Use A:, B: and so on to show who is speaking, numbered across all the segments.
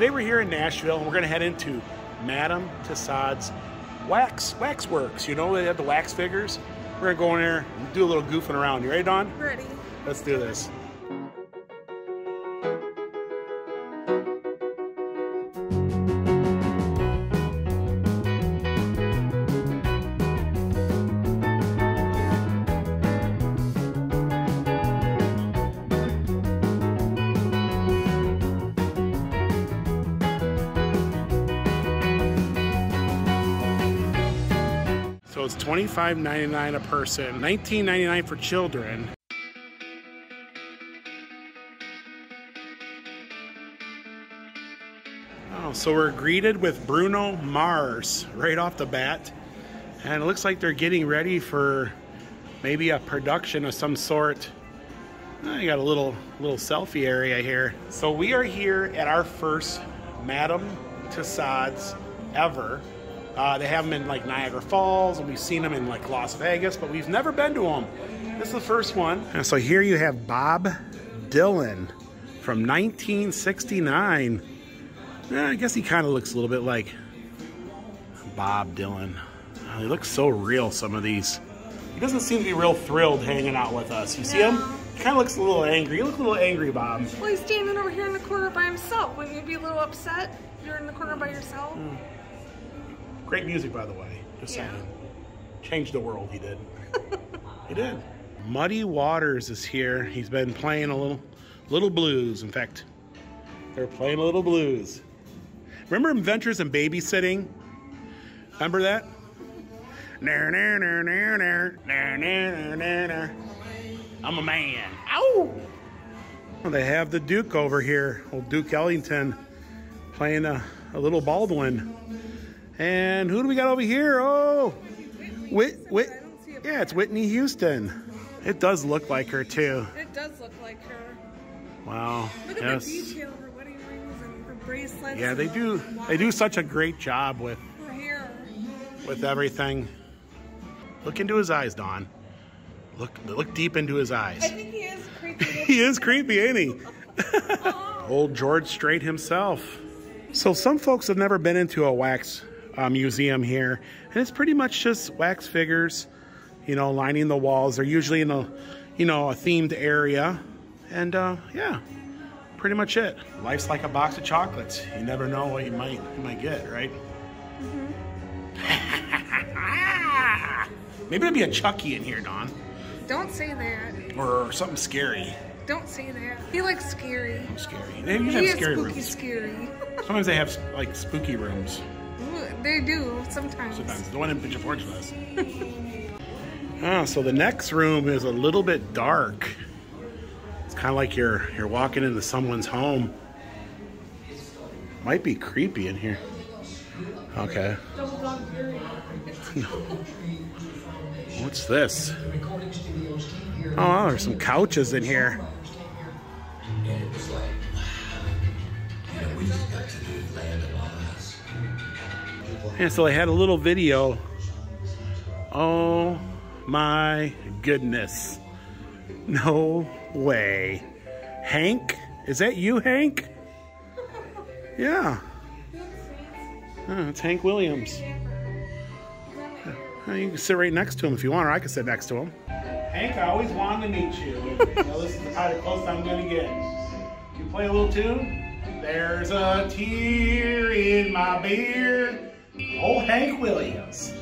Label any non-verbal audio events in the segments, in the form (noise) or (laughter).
A: today we're here in Nashville and we're going to head into Madame Tussaud's Wax Wax Works. You know, they have the wax figures. We're going to go in there and do a little goofing around. You ready, Dawn?
B: Ready.
A: Let's do this. It's $25.99 a person, $19.99 for children. Oh, so we're greeted with Bruno Mars right off the bat. And it looks like they're getting ready for maybe a production of some sort. You got a little little selfie area here. So we are here at our first Madame Tussauds ever. Uh, they have them in like Niagara Falls, and we've seen them in like Las Vegas, but we've never been to them. This is the first one. And so here you have Bob Dylan from 1969. Yeah, I guess he kind of looks a little bit like Bob Dylan. Oh, he looks so real, some of these. He doesn't seem to be real thrilled hanging out with us. You see him? He kind of looks a little angry. You look a little angry, Bob.
B: Well, he's standing over here in the corner by himself. Wouldn't you be a little upset you're in the corner by yourself?
A: Hmm. Great music, by the way. Just
B: Yeah.
A: saying. Changed the world, he did. (laughs) he did. Muddy Waters is here. He's been playing a little, little blues. In fact, they're playing a little blues. Remember Adventures in Babysitting? Remember that? I'm a man. Ow! Well, they have the Duke over here, old Duke Ellington, playing a, a little Baldwin. And who do we got over here? Oh, Whit, Whit, yeah, it's Whitney Houston. It does look like her too.
B: It does look like her.
A: Wow.
B: Look at
A: Yes.
B: the detail of her wedding rings and her bracelets.
A: Yeah, they do. They do such a great job with
B: Her hair.
A: with everything. Look into his eyes, Dawn. Look, look deep into his eyes.
B: I think he is creepy. (laughs)
A: he is creepy, ain't he? (laughs) Oh. Old George Strait himself. So some folks have never been into a wax uh, museum here, and it's pretty much just wax figures, you know, lining the walls. They're usually in a, you know, a themed area, and uh, yeah, pretty much it. Life's like a box of chocolates. You never know what you might you might get, right? (laughs) Maybe there'll be a Chucky in here, Dawn,
B: Don't say that.
A: or something scary.
B: Don't say that. He likes scary.
A: I'm Scary. They usually
B: He
A: have scary
B: spooky
A: rooms.
B: scary. (laughs)
A: Sometimes they have like spooky rooms.
B: They do sometimes.
A: Sometimes the one in Pigeon Forge does. ah, so the next room is a little bit dark. It's kind of like you're you're walking into someone's home. Might be creepy in here. Okay. (laughs) What's this? Oh, there's some couches in here. And so I had a little video. Oh my goodness. No way. Hank? Is that you, Hank? Yeah. It's Hank Williams. You can sit right next to him if you want, or I can sit next to him. Hank, I always wanted to meet you. you know, this is the kind of close I'm going to get. Can You play a little tune? There's a tear in my beer. Old Hank Williams.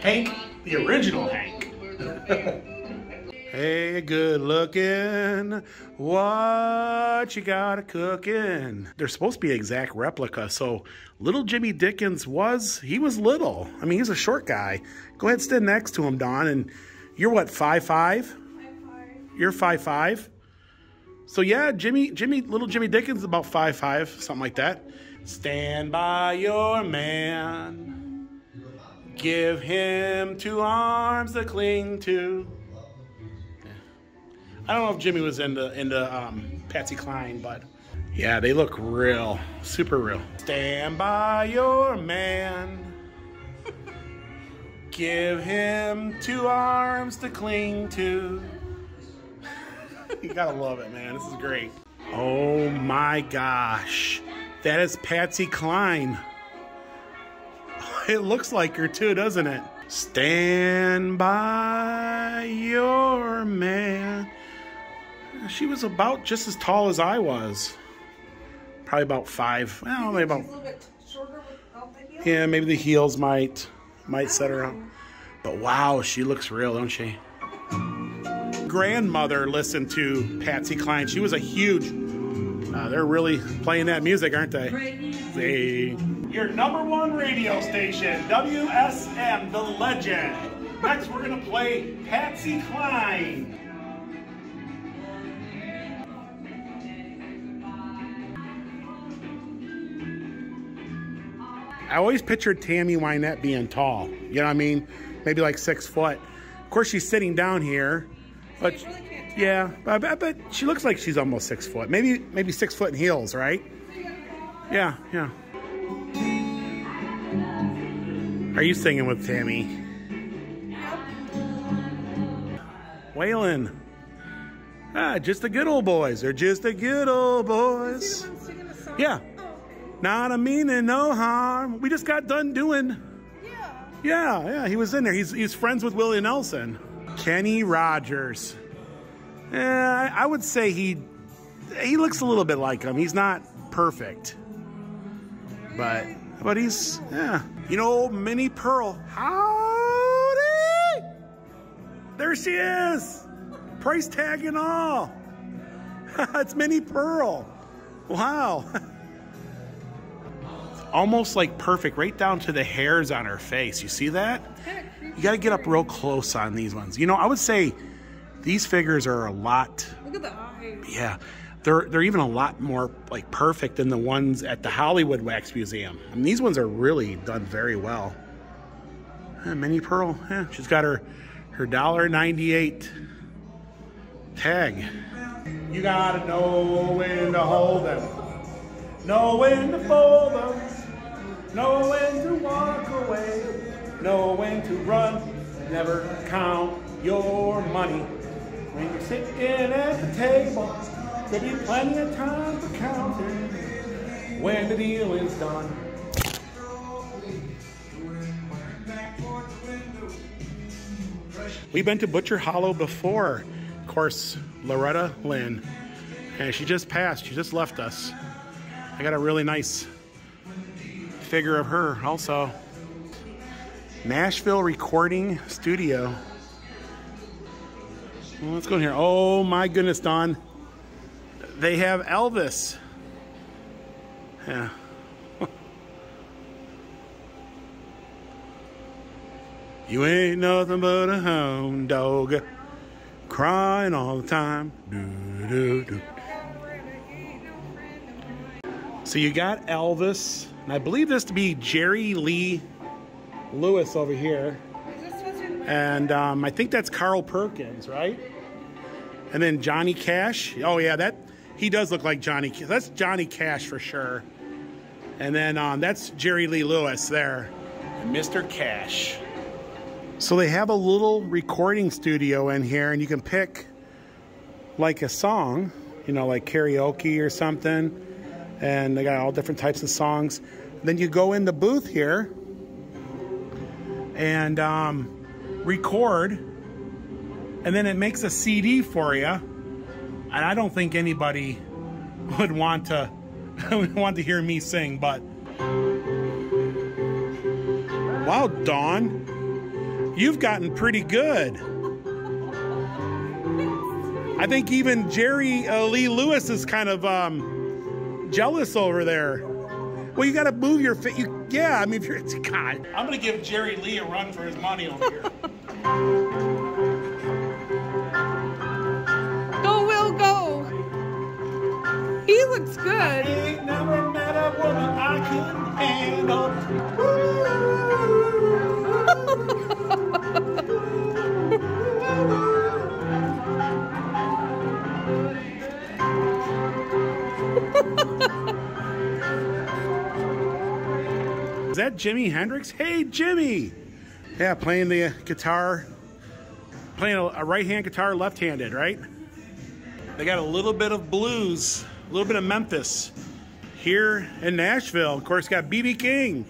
A: Hank, the original Hank. (laughs) hey, good looking. What you got a cooking? They're supposed to be exact replica. So little Jimmy Dickens was, he was little. I mean, he's a short guy. Go ahead, stand next to him, Dawn. And you're what, five five? You're five five. So yeah, Jimmy, Jimmy, little Jimmy Dickens, is about five five, something like that. Stand by your man. Give him two arms to cling to. I don't know if Jimmy was into into um, Patsy Cline, but yeah, they look real, super real. Stand by your man. Give him two arms to cling to. (laughs) you gotta love it, man. This is great. Oh my gosh. That is Patsy Cline. It looks like her too, doesn't it? Stand by your man. She was about just as tall as I was. Probably about five. Well, maybe about
B: She's a little bit shorter without the heels.
A: yeah, maybe the heels might might set her up. But wow, she looks real, don't she? Grandmother listened to Patsy Cline. She was a huge. Uh, they're really playing that music, aren't they? They. Your number one radio station, WSM, the legend. Next, we're gonna play Patsy Cline. I always pictured Tammy Wynette being tall. You know what I mean? Maybe like six foot. Of course, she's sitting down here, but
B: You really can't tell.
A: yeah, but I bet she looks like she's almost six foot. Maybe maybe six foot in heels, right? Yeah, yeah. Are you singing with Tammy? Waylon. Ah, just the good old boys. They're just the good old boys.
B: he the one singing the song?
A: Yeah.
B: Oh.
A: Not a meaning, no harm. We just got done doing.
B: Yeah.
A: Yeah, yeah, he was in there. He's he's friends with Willie Nelson. Kenny Rogers. Yeah, I I would say he he looks a little bit like him. He's not perfect, but but he's yeah. You know, Minnie Pearl. Howdy! There she is. Price tag and all. (laughs) it's Minnie Pearl. Wow. (laughs) almost like perfect, right down to the hairs on her face. You see that? You got to get up real close on these ones. You know, I would say these figures are a lot.
B: Look at the eyes.
A: Yeah, they're they're even a lot more like perfect than the ones at the Hollywood Wax Museum. I mean, these ones are really done very well. Uh, Minnie Pearl, yeah, she's got her her dollar ninety eight tag. You gotta know when to hold them, know when to fold them, know when to walk away, know when to run. Never count your money. When you're sitting at the table, there'll be plenty of time for counting when the deal is done. We've been to Butcher Hollow before. Of course, Loretta Lynn. And she just passed. She just left us. I got a really nice figure of her also. Nashville Recording Studio. Well, let's go in here. Oh my goodness, Dawn. They have Elvis. Yeah. (laughs) you ain't nothing but a hound dog. Crying all the time. So you got Elvis, and I believe this to be Jerry Lee Lewis over here. And um, I think that's Carl Perkins, right? And then Johnny Cash. Oh yeah, that he does look like Johnny. That's Johnny Cash for sure. And then um, that's Jerry Lee Lewis there, Mr. Cash. So they have a little recording studio in here, and you can pick like a song, you know, like karaoke or something. And they got all different types of songs. Then you go in the booth here and um, record, and then it makes a CD for you. And I don't think anybody (laughs) would want to (laughs) would want to hear me sing, but wow, Dawn, you've gotten pretty good. I think even Jerry uh, Lee Lewis is kind of um, jealous over there. Well, you got to move your feet. You, yeah, I mean, if you're, (laughs) God. I'm going to give Jerry Lee a run for his money over here.
B: Good.
A: Ain't never met a woman I couldn't handle. Is that Jimi Hendrix? Hey, Jimmy! Yeah, playing the guitar, playing a, right hand guitar left handed, right? They got a little bit of blues, a little bit of Memphis here in Nashville. Of course, got BB King,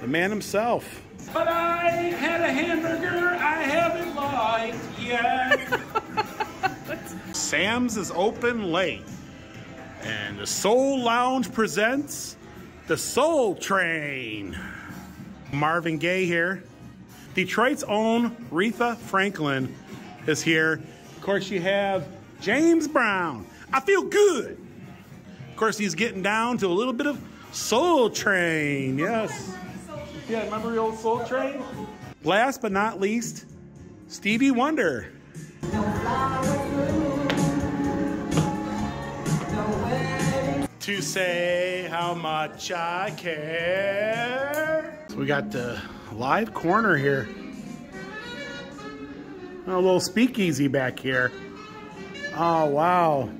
A: the man himself. But I had a hamburger I haven't liked yet. (laughs) Sam's is open late. And the Soul Lounge presents the Soul Train. Marvin Gaye here. Detroit's own Aretha Franklin is here. Of course, you have James Brown. I feel good. Of course, he's getting down to a little bit of Soul Train. Yes. Yeah, remember the old Soul Train? Last but not least, Stevie Wonder. to say how much I care. So we got the live corner here. A little speakeasy back here. Oh, wow.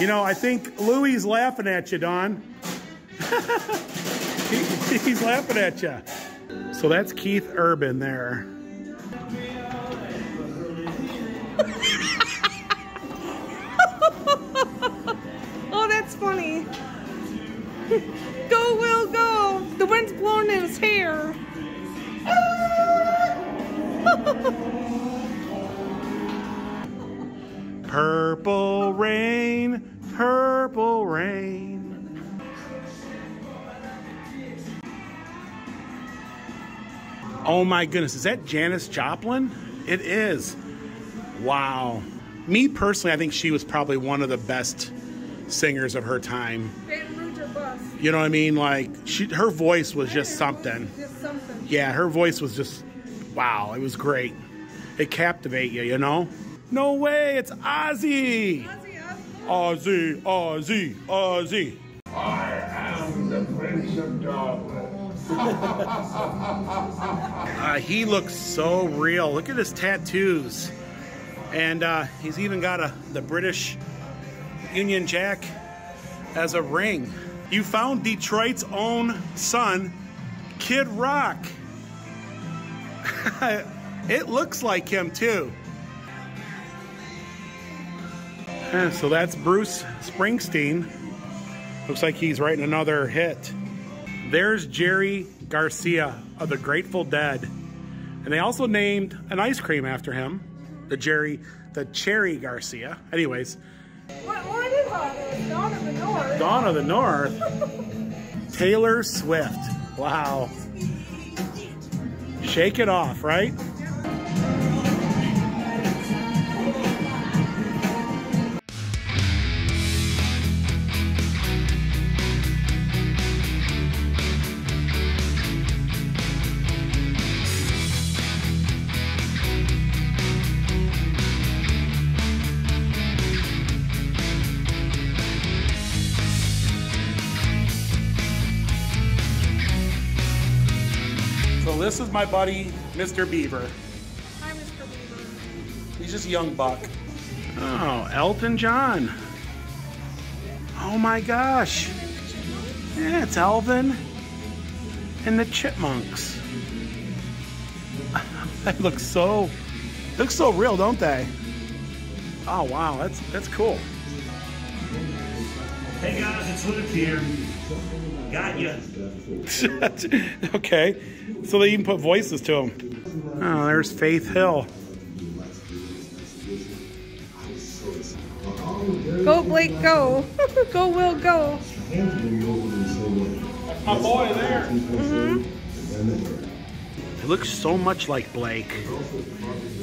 A: You know, I think Louie's laughing at you, Dawn. (laughs) he, he's laughing at you. So that's Keith Urban there. (laughs)
B: oh, that's funny. go, Will, go. The wind's blowing in his hair. (laughs)
A: purple rain, purple rain. Oh my goodness, is that Janis Joplin? It is. Wow. Me personally, I think she was probably one of the best singers of her time. You know what I mean? Like she, her voice was just something.
B: Just something.
A: Yeah, her voice was just wow. It was great. It captivate you, you know. No way, it's Ozzy.
B: Ozzy, Ozzy.
A: Ozzy.
C: I am the Prince of Darkness. (laughs)
A: Uh, he looks so real. Look at his tattoos, and uh, he's even got a the British Union Jack as a ring. You found Detroit's own son, Kid Rock. (laughs) it looks like him too. So that's Bruce Springsteen. Looks like he's writing another hit. There's Jerry Garcia of the Grateful Dead. And they also named an ice cream after him, the Jerry, the Cherry Garcia. Anyways,
B: What, what is that? Dawn of the North.
A: Dawn of the North, (laughs) Taylor Swift. Wow. Shake it off, right? So this is my buddy, Mr. Beaver.
B: Hi, Mr. Weaver.
A: He's just a young buck. Oh, Elton John. Oh my gosh. Yeah, it's Elvin and the Chipmunks. (laughs) They look so look so real, don't they? Oh wow, that's that's cool.
D: Hey guys, it's Luke here. Got you. (laughs)
A: okay. So they even put voices to them. Oh, there's Faith Hill.
B: Go, Blake, go. (laughs) go, Will, go.
A: My boy there. Mm-hmm. It looks so much like Blake.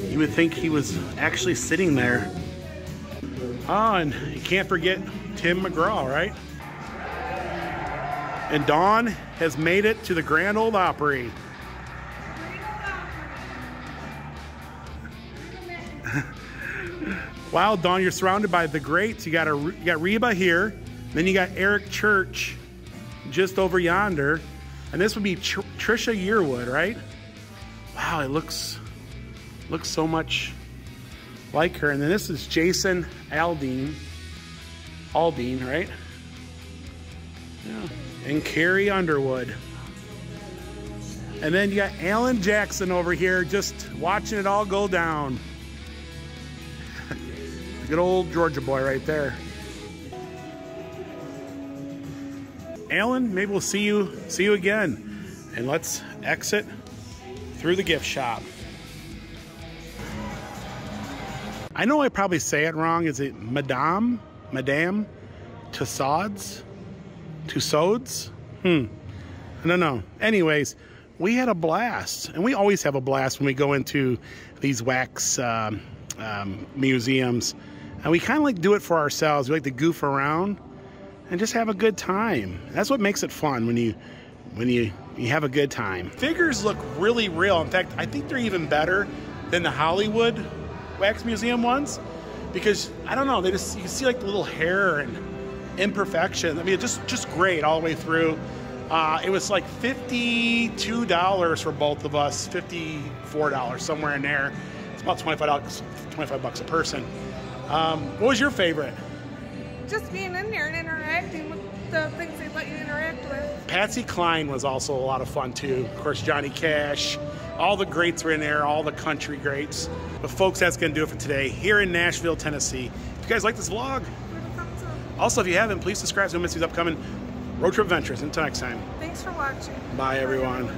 A: You would think he was actually sitting there. Oh, and you can't forget Tim McGraw, right? And Dawn has made it to the Grand Old Opry. (laughs) wow, Dawn, you're surrounded by the greats. You got a you got Reba here, then you got Eric Church just over yonder, and this would be Tr- Trisha Yearwood, right? Wow, it looks looks so much like her. And then this is Jason Aldean, Aldean, right? Yeah. And Carrie Underwood. And then you got Alan Jackson over here just watching it all go down. (laughs) Good old Georgia boy right there. Alan, maybe we'll see you see you again. And let's exit through the gift shop. I know I probably say it wrong. Is it Madame? Madame? Tussauds? Tussauds? Hmm. I don't know. Anyways, we had a blast. And we always have a blast when we go into these wax um, um, museums. And we kind of like do it for ourselves. We like to goof around and just have a good time. That's what makes it fun when you when you you have a good time. Figures look really real. In fact, I think they're even better than the Hollywood Wax Museum ones because I don't know, they just you can see like the little hair and imperfection. I mean, just just great all the way through. Uh, it was like fifty-two dollars for both of us, fifty-four dollars somewhere in there. It's about twenty-five dollars, twenty-five bucks a person. Um, what was your favorite?
B: Just being in there and interacting with the things they let you interact with.
A: Patsy Cline was also a lot of fun too. Of course, Johnny Cash. All the greats were in there, all the country greats. But folks, that's going to do it for today here in Nashville, Tennessee. If you guys like this vlog,
B: Give it a thumbs up.
A: also if you haven't, please subscribe so you don't miss these upcoming road trip adventures. Until next time,
B: Thanks for watching.
A: bye everyone.